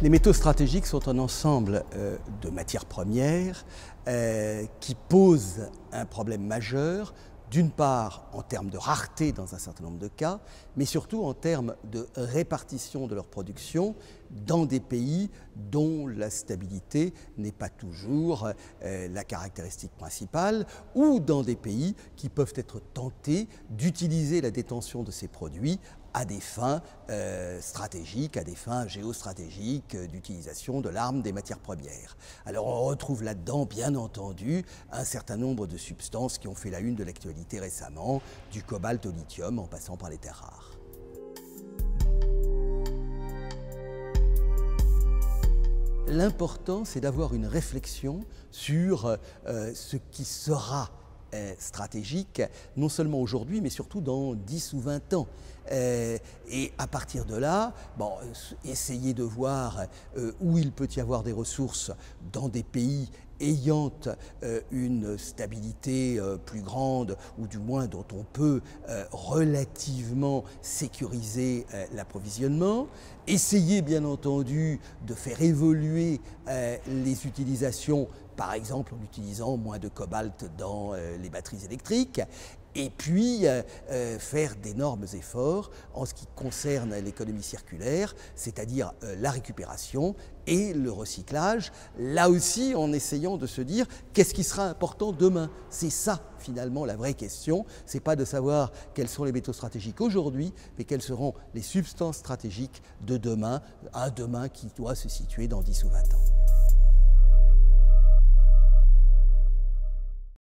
Les métaux stratégiques sont un ensemble euh, de matières premières euh, qui posent un problème majeur, d'une part en termes de rareté dans un certain nombre de cas, mais surtout en termes de répartition de leur production dans des pays dont la stabilité n'est pas toujours euh, la caractéristique principale, ou dans des pays qui peuvent être tentés d'utiliser la détention de ces produits à des fins euh, stratégiques, à des fins géostratégiques, euh, d'utilisation de l'arme des matières premières. Alors on retrouve là-dedans, bien entendu, un certain nombre de substances qui ont fait la une de l'actualité récemment, du cobalt au lithium en passant par les terres rares. L'important, c'est d'avoir une réflexion sur euh, ce qui sera stratégique, non seulement aujourd'hui, mais surtout dans 10 ou 20 ans. Euh, et à partir de là, bon, essayer de voir euh, où il peut y avoir des ressources dans des pays ayant euh, une stabilité plus grande, ou du moins dont on peut relativement sécuriser l'approvisionnement. Essayer bien entendu de faire évoluer les utilisations par exemple en utilisant moins de cobalt dans euh, les batteries électriques, et puis euh, euh, faire d'énormes efforts en ce qui concerne l'économie circulaire, c'est-à-dire la récupération et le recyclage, là aussi en essayant de se dire qu'est-ce qui sera important demain? C'est ça finalement la vraie question, c'est pas de savoir quels sont les métaux stratégiques aujourd'hui, mais quelles seront les substances stratégiques de demain, un demain qui doit se situer dans 10 ou 20 ans.